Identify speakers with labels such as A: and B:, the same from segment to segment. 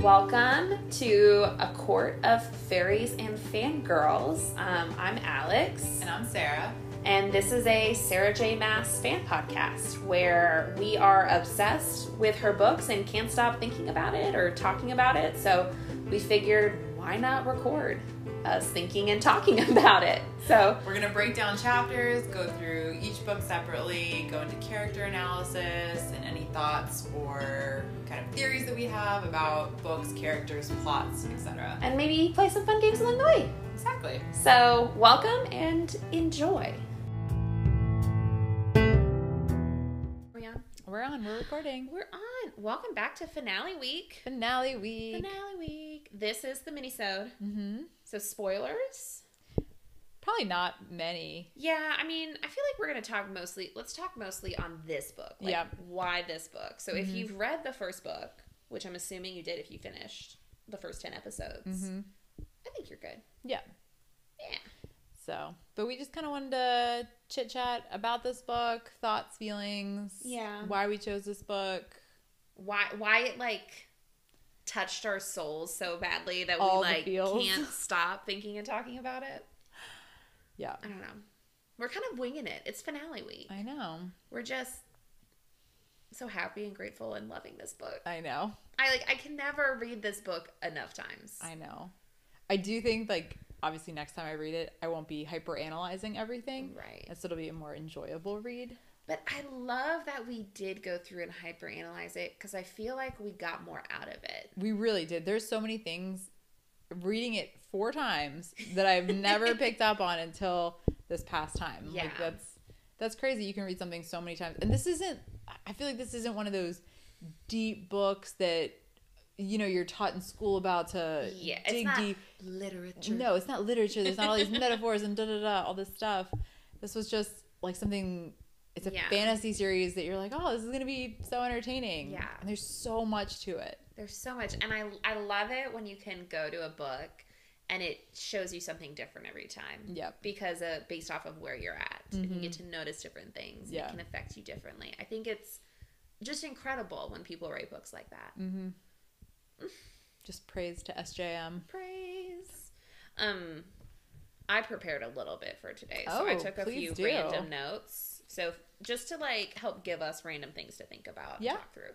A: Welcome to a court of faeries and fangirls. Um, I'm Alex,
B: And I'm Sarah.
A: and this is a Sarah J. Maas fan podcast where we are obsessed with her books and can't stop thinking about it or talking about it. So we figured, why not record us thinking and talking about it? So
B: We're going to break down chapters, go through each book separately, go into character analysis and any thoughts or kind of theories that we have about books, characters, plots, etc.
A: and maybe play some fun games along the way.
B: Exactly.
A: So, welcome and enjoy. We on?
C: We're on. We're recording.
A: We're on. Welcome back to finale week.
C: Finale week.
A: Finale week. This is the minisode.
C: Mm-hmm.
A: So spoilers.
C: Probably not many.
A: Yeah, I mean, I feel like we're gonna talk mostly. Let's talk mostly on this book. Like,
C: Yep.
A: Why this book? So if
C: Mhm.
A: you've read the first book, which I'm assuming you did, if you finished the first ten episodes,
C: Mm-hmm.
A: I think you're good.
C: Yeah.
A: Yeah.
C: So, but we just kind of wanted to chit chat about this book, thoughts, feelings.
A: Yeah.
C: Why we chose this book.
A: why why it like touched our souls so badly that
C: All
A: we like can't stop thinking and talking about it.
C: Yeah.
A: I don't know. We're kind of winging it. It's finale week.
C: I know.
A: We're just so happy and grateful and loving this book.
C: I know.
A: I like I can never read this book enough times.
C: I know. I do think like obviously next time I read it, I won't be hyper analyzing everything.
A: Right.
C: And so it'll be a more enjoyable read.
A: But I love that we did go through and hyperanalyze it because I feel like we got more out of it.
C: We really did. There's so many things reading it four times that I've never picked up on until this past time.
A: Yeah.
C: Like that's that's crazy. You can read something so many times. And this isn't I feel like this isn't one of those deep books that you know you're taught in school about to
A: Yeah, it's
C: dig
A: not
C: deep.
A: literature.
C: No, it's not literature. There's not all these metaphors and da da da all this stuff. This was just like something it's a
A: Yeah.
C: fantasy series that you're like, "Oh, this is going to be so entertaining."
A: Yeah.
C: And there's so much to it.
A: There's so much, and I I love it when you can go to a book and it shows you something different every time.
C: Yep.
A: Because uh, based off of where you're at, and you get to notice different things.
C: Yeah.
A: It can affect you differently. I think it's just incredible when people write books like that.
C: Mm-hmm. Just praise to SJM.
A: Praise. Um, I prepared a little bit for today, so I
C: Oh,
A: took a few
C: do.
A: random notes. So just to like help give us random things to think about,
C: Yeah.
A: talk through.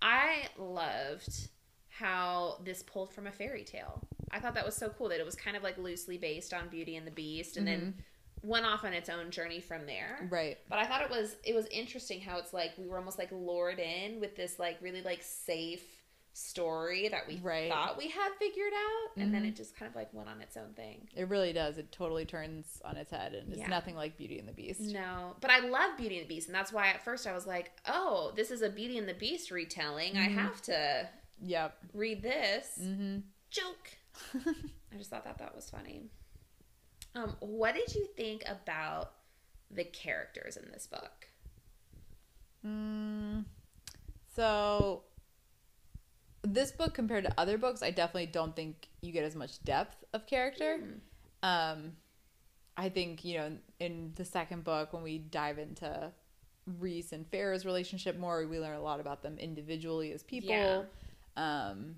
A: I loved how this pulled from a fairy tale. I thought that was so cool that it was kind of like loosely based on Beauty and the Beast, and then mm-hmm. went off on its own journey from there.
C: Right.
A: But I thought it was it was interesting how it's like we were almost like lured in with this like really like safe story that we
C: Right.
A: thought we had figured out, and then
C: Mhm.
A: it just kind of like went on its own thing.
C: It really does. It totally turns on its head and it's
A: Yeah.
C: nothing like Beauty and the Beast.
A: No, but I love Beauty and the Beast, and that's why at first I was like, "Oh, this is a Beauty and the Beast retelling. I
C: Mhm.
A: have to
C: Yep.
A: read this."
C: Mm-hmm.
A: Joke. I just thought that that was funny. Um, what did you think about the characters in this book?
C: mm, so this book compared to other books, I definitely don't think you get as much depth of character.
A: Hmm.
C: Um, I think you know in the second book when we dive into Rhys and Feyre's relationship more, we learn a lot about them individually as people.
A: Yeah.
C: Um,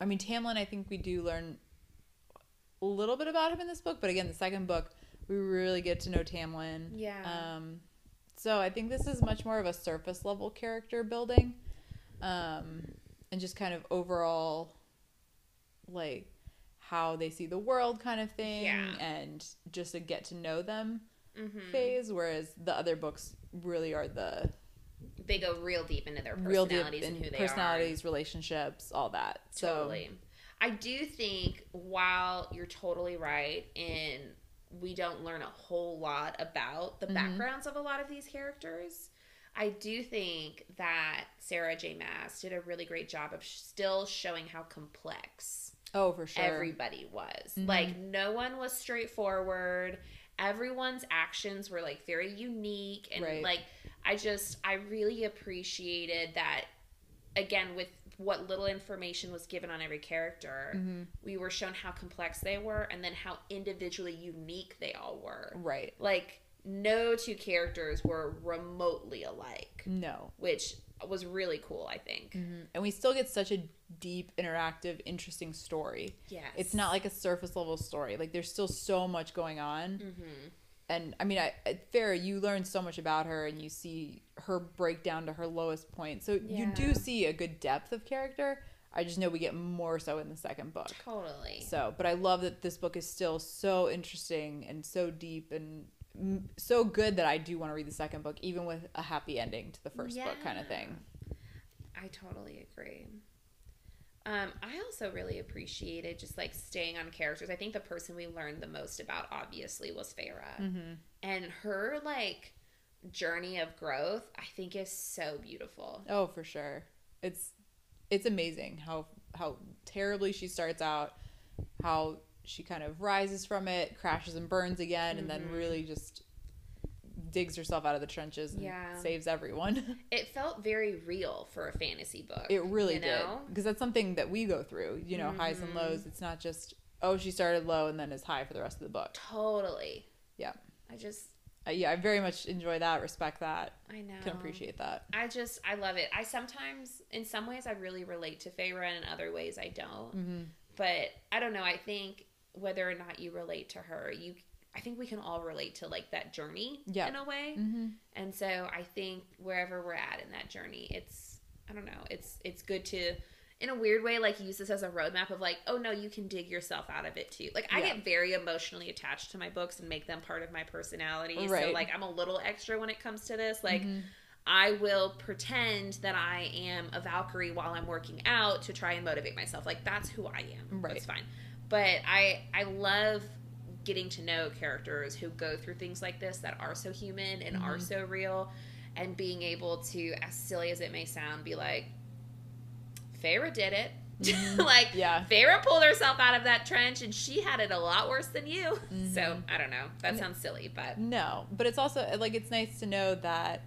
C: I mean Tamlin, I think we do learn a little bit about him in this book, but again, the second book we really get to know Tamlin.
A: Yeah.
C: Um, so I think this is much more of a surface level character building, um, and just kind of overall, like how they see the world kind of thing,
A: Yeah.
C: and just a get to know them
A: Mhm.
C: phase. Whereas the other books really are the
A: They go real deep into their
C: real deep
A: personalities and who they
C: personalities, relationships, all that.
A: are. Totally. I do think while you're totally right in we don't learn a whole lot about the
C: Mhm.
A: backgrounds of a lot of these characters. I do think that Sarah J. Maas did a really great job of sh- still showing how complex
C: oh, for sure.
A: everybody was.
C: Mhm.
A: Like no one was straightforward. Everyone's actions were like very unique and
C: Right.
A: like I just I really appreciated that again with what little information was given on every character.
C: Mhm.
A: We were shown how complex they were and then how individually unique they all were.
C: Right.
A: Like no two characters were remotely alike,
C: No.
A: which was really cool. I think.
C: and we still get such a deep, interactive, interesting story.
A: Yes.
C: It's not like a surface level story. Like there's still so much going on.
A: Mm-hmm.
C: And I mean, I, Feyre, you learn so much about her, and you see her break down to her lowest point. So you do see a good depth of character. I just know we get more so in the second book.
A: Totally.
C: So, but I love that this book is still so interesting and so deep and so good that I do want to read the second book, even with a happy ending to the first book, kind of thing.
A: I totally agree. Um, I also really appreciated just like staying on characters. I think the person we learned the most about obviously was Feyre.
C: Mm-hmm.
A: And her like journey of growth, I think is so beautiful.
C: Oh, for sure. It's it's amazing how how terribly she starts out, how she kind of rises from it, crashes and burns again, and then
A: Mhm.
C: really just digs herself out of the trenches and
A: Yeah.
C: saves everyone.
A: It felt very real for a fantasy book.
C: It really
A: you
C: did because that's something that we go through. You know, highs and lows. It's not just oh she started low and then is high for the rest of the book.
A: Totally.
C: Yeah.
A: I just
C: Uh, yeah, I very much enjoy that, respect that,
A: I know.
C: can appreciate that.
A: I just I love it. I sometimes in some ways I really relate to Feyre and in other ways I don't.
C: Mm-hmm.
A: But I don't know, I think whether or not you relate to her, you I think we can all relate to like that journey
C: Yeah.
A: in a way.
C: Mm-hmm.
A: And so I think wherever we're at in that journey, it's I don't know, it's it's good to in a weird way like use this as a roadmap of like, oh no, you can dig yourself out of it too. Like I
C: Yeah.
A: get very emotionally attached to my books and make them part of my personality. So like I'm a little extra when it comes to this. Like
C: Mhm.
A: I will pretend that I am a Valkyrie while I'm working out to try and motivate myself. Like that's who I am.
C: Right.
A: That's fine. But I I love getting to know characters who go through things like this that are so human and are
C: Mhm.
A: so real and being able to as silly as it may sound be like Feyre did it.
C: Mhm.
A: like
C: Yeah.
A: Feyre pulled herself out of that trench and she had it a lot worse than you.
C: Mhm.
A: So, I don't know. That sounds silly, but
C: No, but it's also like it's nice to know that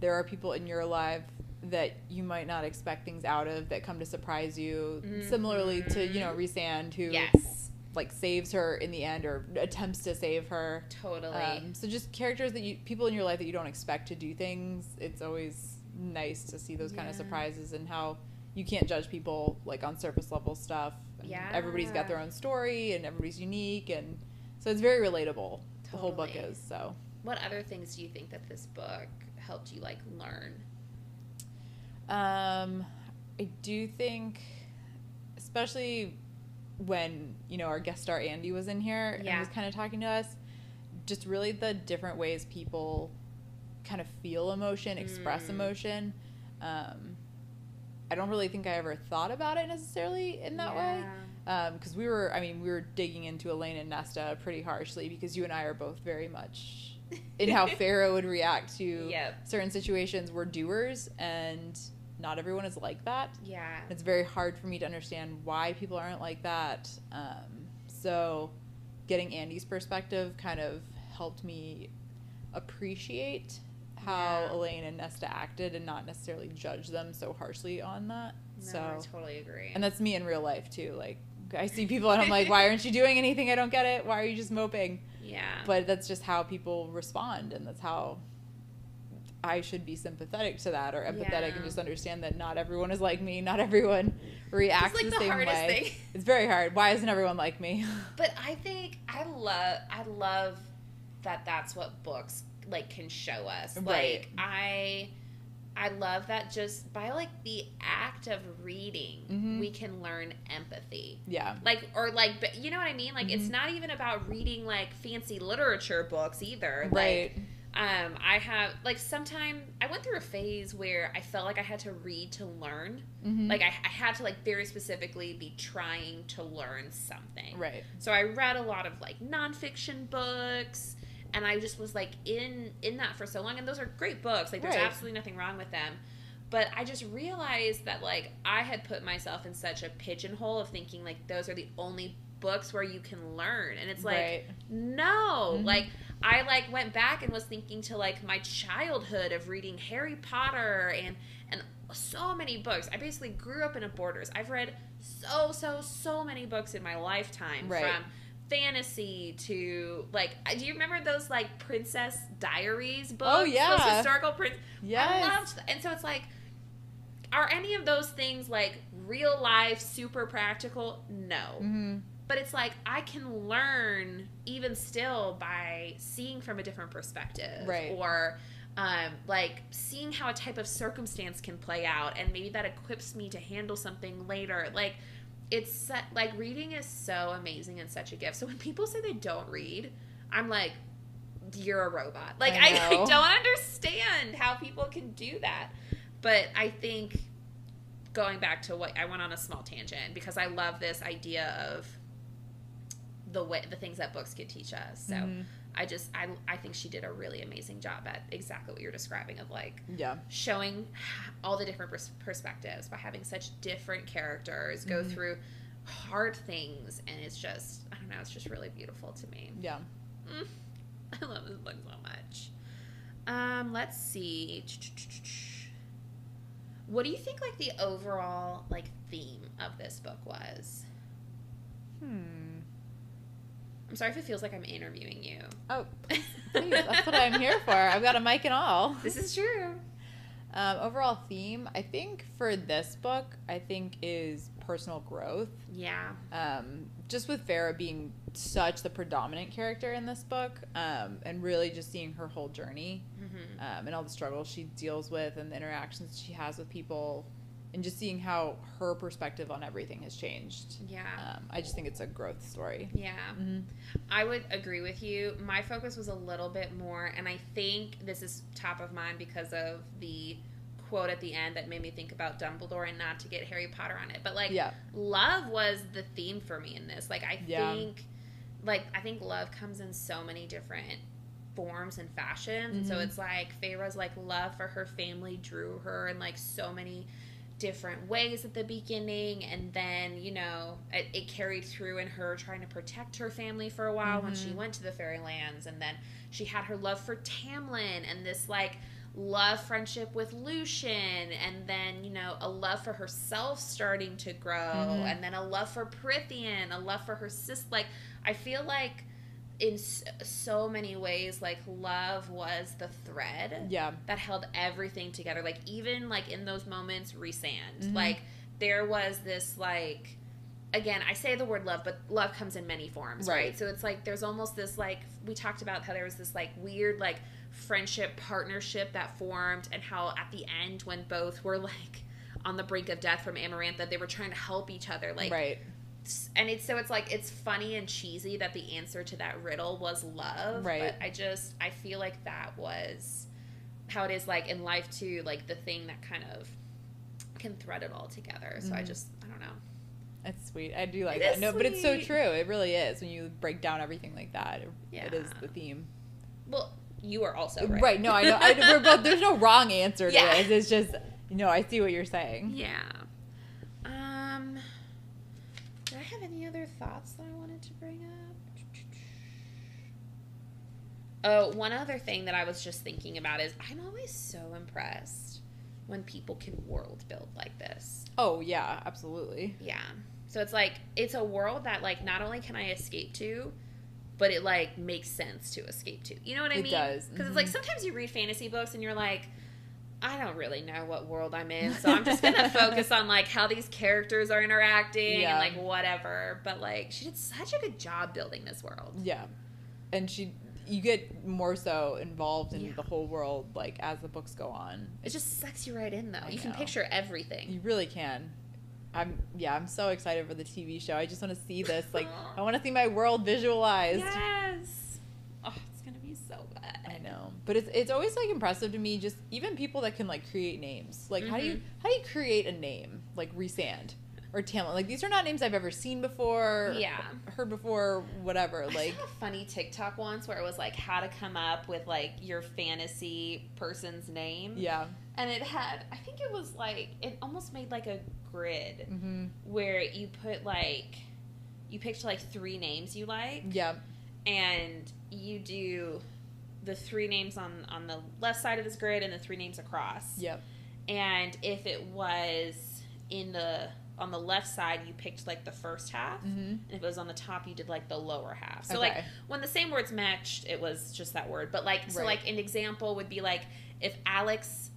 C: there are people in your life that you might not expect things out of that come to surprise you. Similarly to you know Rhysand who
A: yes.
C: like saves her in the end or attempts to save her.
A: Totally.
C: Um, so just characters that you people in your life that you don't expect to do things. It's always nice to see those kind of surprises and how you can't judge people like on surface level stuff.
A: Yeah.
C: Everybody's got their own story and everybody's unique and so it's very relatable. The whole book is so.
A: What other things do you think that this book helped you like learn?
C: Um, I do think, especially when you know our guest star Andy was in here and was kind of talking to us, just really the different ways people kind of feel emotion, express
A: Mm.
C: emotion. Um, I don't really think I ever thought about it necessarily in that way. because we were i mean we were digging into elain and nesta pretty harshly because you and i are both very much in how Feyre would react to
A: Yep.
C: certain situations we're doers and not everyone is like that
A: Yeah.
C: it's very hard for me to understand why people aren't like that um, so getting andy's perspective kind of helped me appreciate how
A: Yeah.
C: elain and nesta acted and not necessarily judge them so harshly on that
A: No,
C: so
A: I totally agree.
C: and that's me in real life too. Like I see people and I'm like, why aren't you doing anything? I don't get it. Why are you just moping?
A: yeah.
C: But that's just how people respond, and that's how I should be sympathetic to that or empathetic
A: Yeah.
C: and just understand that not everyone is like me. Not everyone reacts
A: like
C: the,
A: the
C: same
A: hardest
C: way.
A: thing.
C: It's very hard. Why isn't everyone like me?
A: But I think I love I love that that's what books like can show us.
C: Right.
A: Like I I love that just by like the act of reading,
C: Mhm.
A: we can learn empathy.
C: yeah.
A: Like or like but you know what I mean? Like it's
C: Mhm.
A: not even about reading like fancy literature books either.
C: Right.
A: Like um I have like sometime I went through a phase where I felt like I had to read to learn.
C: Mhm.
A: Like I, I had to like very specifically be trying to learn something.
C: right.
A: So I read a lot of like nonfiction books, and I just was like in in that for so long. And those are great books. Like there's
C: Right.
A: absolutely nothing wrong with them. But I just realized that like I had put myself in such a pigeonhole of thinking like those are the only books where you can learn, and it's like
C: right.
A: no,
C: Mhm.
A: like I like went back and was thinking to like my childhood of reading Harry Potter and and so many books. I basically grew up in a Borders. I've read so so so many books in my lifetime
C: Right.
A: from fantasy to like do you remember those like princess diaries books
C: Oh, yeah.
A: those historical prince loved and so it's like are any of those things like real life, super practical? No.
C: Mm-hmm.
A: But it's like I can learn even still by seeing from a different perspective.
C: Right.
A: Or um, like seeing how a type of circumstance can play out and maybe that equips me to handle something later. Like it's like reading is so amazing and such a gift. So when people say they don't read, I'm like, you're a robot. Like
C: I
A: I, I don't understand how people can do that. But I think going back to what I went on a small tangent because I love this idea of the way the things that books could teach us. So
C: Mhm.
A: I just I I think she did a really amazing job at exactly what you're describing of like
C: Yeah.
A: showing all the different pers- perspectives by having such different characters go
C: Mhm.
A: through hard things and it's just I don't know it's just really beautiful to me.
C: Yeah.
A: Mm, I love this book so much. Um, let's see. What do you think like the overall like theme of this book was?
C: Hmm.
A: I'm sorry if it feels like I'm interviewing you.
C: Oh, please, that's what I'm here for. I've got a mic and all.
A: This is true.
C: Um, overall theme, I think for this book, I think is personal growth.
A: Yeah.
C: Um, just with Feyre being such the predominant character in this book, um, and really just seeing her whole journey
A: hmm
C: um, and all the struggles she deals with and the interactions she has with people, and just seeing how her perspective on everything has changed.
A: Yeah.
C: Um, I just think it's a growth story.
A: Yeah.
C: Mm-hmm.
A: I would agree with you. My focus was a little bit more, and I think this is top of mind because of the quote at the end that made me think about Dumbledore and not to get Harry Potter on it. But like,
C: Yeah.
A: love was the theme for me in this. Like, I
C: Yeah.
A: think, like, I think love comes in so many different forms and fashions. And so
C: Mhm.
A: it's like Feyre's like love for her family drew her in like so many different ways at the beginning and then you know it, it carried through in her trying to protect her family for a while when she
C: Mhm.
A: went to the fairylands and then she had her love for tamlin and this like love friendship with lucien and then you know a love for herself starting to grow
C: Mhm.
A: and then a love for prythian a love for her sister like i feel like in so many ways like love was the thread
C: Yeah.
A: that held everything together. Like even like in those moments, rhysand.
C: Mhm.
A: Like there was this like again, I say the word love, but love comes in many forms, right.
C: Right.
A: So it's like there's almost this like we talked about how there was this like weird like friendship partnership that formed and how at the end when both were like on the brink of death from Amarantha, they were trying to help each other. Like
C: right.
A: And it's so it's like it's funny and cheesy that the answer to that riddle was love
C: Right.
A: but i just i feel like that was how it is like in life too like the thing that kind of can thread it all together so i
C: Mhm.
A: just i don't know
C: That's sweet. I do like
A: It
C: that. No, but it's so true. It really is when you break down everything like that. It, it is the theme.
A: well you are also right,
C: Right. No, I know. I, we're both, there's no wrong answer to
A: Yeah.
C: this. It's just, you know, I see what you're saying.
A: yeah i have any other thoughts that i wanted to bring up oh one other thing that i was just thinking about is i'm always so impressed when people can world build like this
C: Oh yeah, absolutely.
A: Yeah. So it's like it's a world that like not only can I escape to, but it like makes sense to escape to. You know what I
C: It
A: mean?
C: does,
A: Because it's like
C: mhm.
A: sometimes you read fantasy books and you're like, I don't really know what world I'm in, so I'm just gonna focus on like how these characters are interacting
C: Yeah.
A: and like whatever. But like she did such a good job building this world.
C: Yeah, and she, you get more so involved in
A: Yeah.
C: the whole world like as the books go on.
A: It just sucks you right in though.
C: I
A: You can picture everything.
C: You really can. I'm yeah. I'm so excited for the TV show. I just want to see this. Like, I want to see my world visualized.
A: Yes. Oh, it's gonna be so good.
C: I know, but it's it's always like impressive to me. Just even people that can like create names. Like, how do you
A: Mhm.
C: how do you create a name like Rhysand or Tamlin? Like, these are not names I've ever seen before.
A: Yeah.
C: heard before. Whatever.
A: I
C: Like,
A: a funny TikTok once where it was like how to come up with like your fantasy person's name.
C: yeah.
A: And it had, I think it was like, it almost made like a grid
C: Mm-hmm.
A: where you put like, you picked like three names you like,
C: Yeah.
A: and you do the three names on on the left side of this grid and the three names across.
C: Yep.
A: And if it was in the on the left side, you picked like the first half.
C: Mm-hmm.
A: And if it was on the top, you did like the lower half. So like when the same words matched, it was just that word. But like so
C: Right.
A: like an example would be like if Alex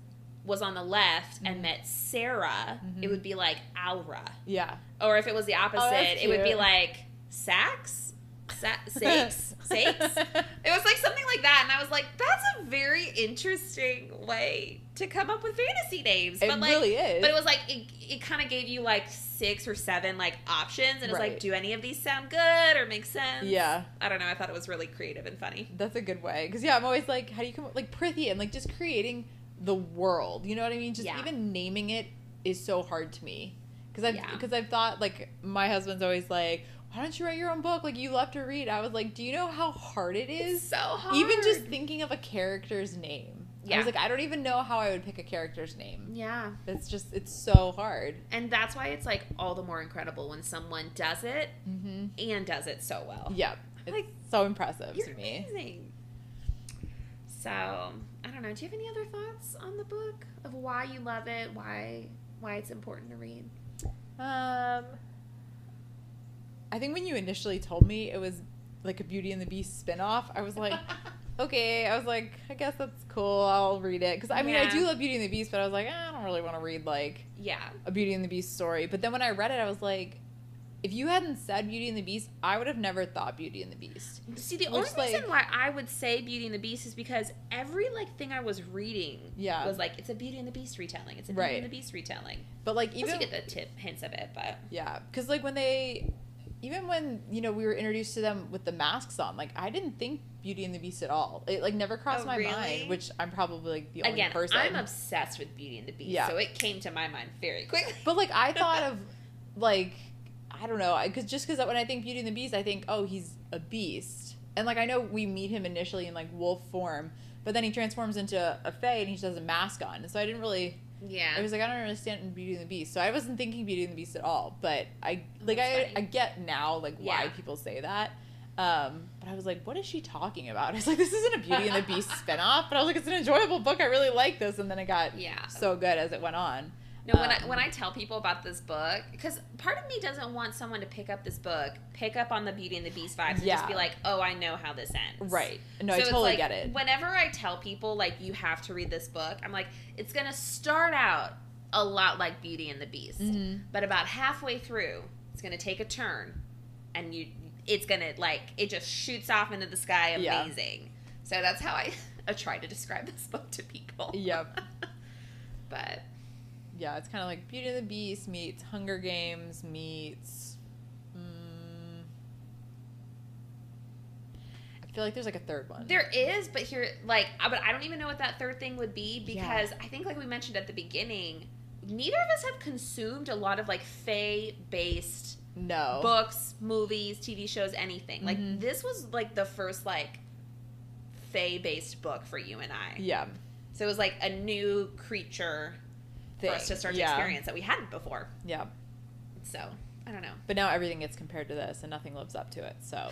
A: was on the left and met Sarah, it would be like Alra.
C: Yeah.
A: Or if it was the opposite,
C: Oh,
A: it would be like Sax? Sa- Sakes? Sakes? It was like something like that. And I was like, that's a very interesting way to come up with fantasy names.
C: It
A: but like,
C: really is.
A: But it was like, it, it kind of gave you like six or seven like options. And it's like, do any of these sound good or make sense?
C: Yeah.
A: I don't know. I thought it was really creative and funny.
C: That's a good way. Because, yeah, I'm always like, how do you come up, like, Prythian, like, just creating the world. You know what I mean? Just
A: Yeah.
C: even naming it is so hard to me. Because I've,
A: Yeah.
C: because I've thought, like, my husband's always like, why don't you write your own book? Like, you love to read. I was like, do you know how hard it is?
A: It's so hard.
C: Even just thinking of a character's name.
A: Yeah.
C: I was like, I don't even know how I would pick a character's name.
A: Yeah.
C: It's just, it's so hard.
A: And that's why it's like all the more incredible when someone does it
C: Mm-hmm.
A: and does it so well.
C: Yeah. It's
A: Like,
C: so impressive to me.
A: amazing. So I don't know. Do you have any other thoughts on the book of why you love it? Why why it's important to read?
C: Um, I think when you initially told me it was like a Beauty and the Beast spinoff, I was like, okay. I was like, I guess that's cool. I'll read it because I mean, I do love Beauty and the Beast, but I was like, eh, I don't really want to read like
A: Yeah.
C: a Beauty and the Beast story. But then when I read it, I was like, if you hadn't said Beauty and the Beast, I would have never thought Beauty and the Beast.
A: See, the
C: Which,
A: only reason
C: like-
A: why I would say Beauty and the Beast is because every like thing I was reading
C: Yeah.
A: was like it's a Beauty and the Beast retelling. It's a Beauty
C: Right.
A: and the Beast retelling.
C: But like
A: Even
C: even
A: you get the tip hints of it, but
C: Yeah, because like when they, even when you know we were introduced to them with the masks on, like I didn't think Beauty and the Beast at all. It like never crossed
A: Oh,
C: my
A: really?
C: mind, which I'm probably like the only
A: again,
C: person.
A: I'm obsessed with Beauty and the Beast,
C: Yeah.
A: so it came to my mind very quickly.
C: but like I thought of like I don't know, because just because when I think Beauty and the Beast, I think oh he's a beast, and like I know we meet him initially in like wolf form, but then he transforms into a fae and he just has a mask on, and so I didn't really.
A: Yeah,
C: I was like, I don't understand Beauty and the Beast, so I wasn't thinking Beauty and the Beast at all. But I like
A: That's
C: I,
A: funny.
C: I get now like why
A: Yeah.
C: people say that. Um, but I was like, what is she talking about? I was like, this isn't a Beauty and the Beast spinoff. But I was like, it's an enjoyable book. I really like this, and then it got
A: yeah.
C: so good as it went on.
A: No, when I
C: Um,
A: when I tell people about this book, because part of me doesn't want someone to pick up this book, pick up on the Beauty and the Beast vibes, and just be like, "Oh, I know how this ends."
C: Right? No,
A: So
C: I totally
A: like,
C: get it.
A: Whenever I tell people like you have to read this book, I'm like, it's gonna start out a lot like Beauty and the Beast,
C: Mhm.
A: but about halfway through, it's gonna take a turn, and you, it's gonna like it just shoots off into the sky,
C: Yeah.
A: amazing. So that's how I, I try to describe this book to people.
C: Yep.
A: but
C: Yeah, it's kind of like Beauty and the Beast meets Hunger Games meets. Mm, I feel like there's like a third one.
A: There is, but here, like, uh, but I don't even know what that third thing would be because I think, like we mentioned at the beginning, neither of us have consumed a lot of like Fae based
C: no.
A: books, movies, TV shows, anything. Like,
C: Mhm.
A: this was like the first like Fae based book for you and I.
C: yeah.
A: So it was like a new creature
C: Thing.
A: for us to start to experience that we hadn't before.
C: Yeah.
A: So I don't know.
C: But now everything gets compared to this and nothing lives up to it. So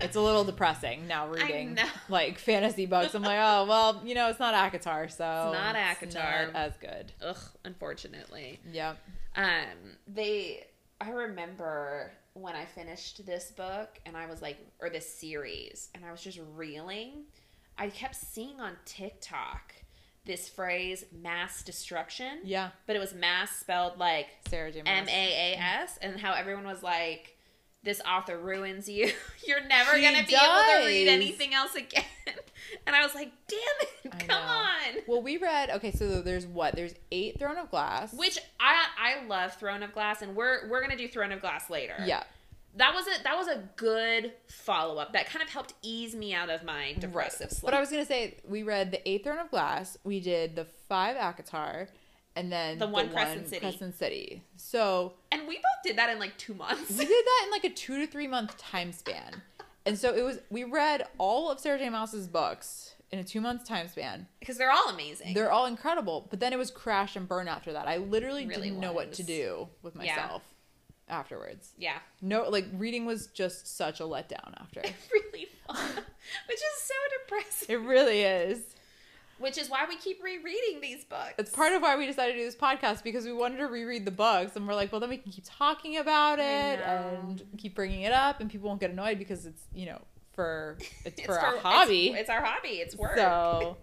C: it's a little depressing now reading like fantasy books. I'm like, oh, well, you know, it's not ACOTAR, so.
A: It's not
C: it's
A: ACOTAR.
C: not as good.
A: Ugh, unfortunately.
C: Yeah.
A: Um, they, I remember when I finished this book and I was like, or this series, and I was just reeling. I kept seeing on TikTok this phrase mass destruction,
C: Yeah.
A: but it was mass spelled like
C: Sarah J.
A: M. A A S, and how everyone was like, this author ruins you. You're never
C: She
A: going to be able to read anything else again. And I was like, damn it, come on.
C: Well, we read, okay, so there's what? There's eight Throne of Glass.
A: Which I I love Throne of Glass, and we're we're gonna do Throne of Glass later.
C: Yeah.
A: That was a that was a good follow up. That kind of helped ease me out of my depressive slump.
C: But I was gonna say we read the Eighth Throne of Glass. We did the five ACOTAR, and then
A: The one Crescent City.
C: Crescent City. So
A: and we both did that in like two months.
C: we did that in like a two to three month time span, and so it was. We read all of Sarah J. Maas's books in a two month time span.
A: because they're all amazing.
C: They're all incredible, but then it was crash and burn after that. I literally
A: Really
C: didn't know what to do with
A: Yeah.
C: Afterwards.
A: yeah,
C: No, like reading was just such a letdown after.
A: It really fun, which is so depressing.
C: It really is.
A: Which is why we keep rereading these books.
C: It's part of why we decided to do this podcast because we wanted to reread the books and we're like, well, then we can keep talking about it and keep bringing it up and people won't get annoyed because it's, you know, for it's, for a hobby.
A: It's, our hobby. It's work.
C: So,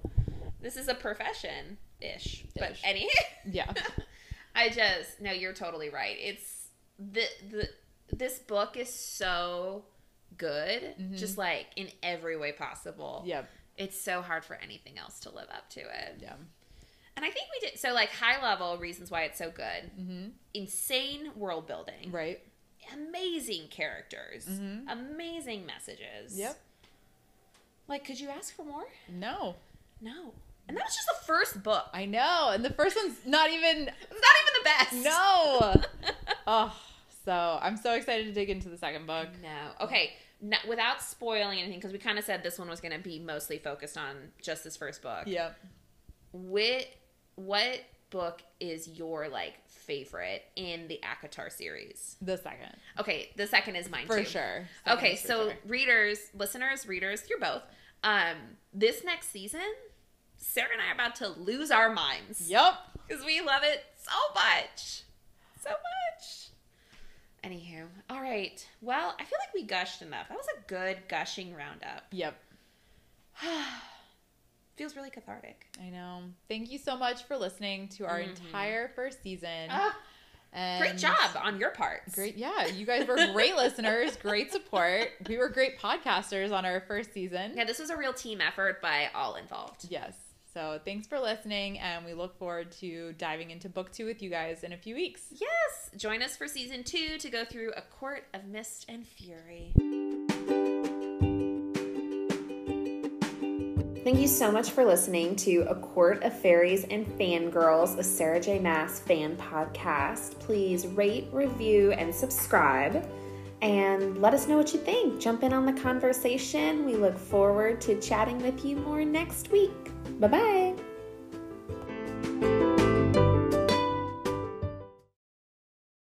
A: this is a profession. ish. But any,
C: Yeah.
A: I just no, you're totally right. It's the the this book is so good,
C: Mhm.
A: just like in every way possible.
C: Yep.
A: It's so hard for anything else to live up to it.
C: Yeah.
A: And I think we did so like high level reasons why it's so good.
C: Mm-hmm.
A: Insane world building.
C: Right.
A: Amazing characters.
C: Mhm.
A: Amazing messages.
C: Yep.
A: Like could you ask for more?
C: No.
A: No. And that was just the first book.
C: I know. And the first one's not even
A: not even the best.
C: no. oh, so I'm so excited to dig into the second book.
A: No. Okay. No, without spoiling anything, because we kind of said this one was going to be mostly focused on just this first book.
C: Yep.
A: What what book is your like favorite in the ACOTAR series?
C: The second.
A: Okay, the second is mine
C: For
A: too.
C: sure. Second
A: Okay, so
C: sure.
A: readers, listeners, readers, you're both. Um, this next season, Sarah and I are about to lose our minds
C: Yep.
A: because we love it so much, so much. Anywho, all right. Well, I feel like we gushed enough. That was a good gushing roundup.
C: Yep.
A: Feels really cathartic.
C: I know. Thank you so much for listening to our
A: Mhm.
C: entire first season. And
A: great job on your part.
C: Great. Yeah. You guys were great listeners, great support. We were great podcasters on our first season.
A: Yeah, this was a real team effort by all involved.
C: Yes. So thanks for listening, and we look forward to diving into book two with you guys in a few weeks.
A: Yes, join us for season two to go through A Court of Mist and Fury. Thank you so much for listening to A Court of Faeries and Fangirls, a Sarah J. Maas fan podcast. Please rate, review, and subscribe. And let us know what you think. Jump in on the conversation. We look forward to chatting with you more next week. Bye bye.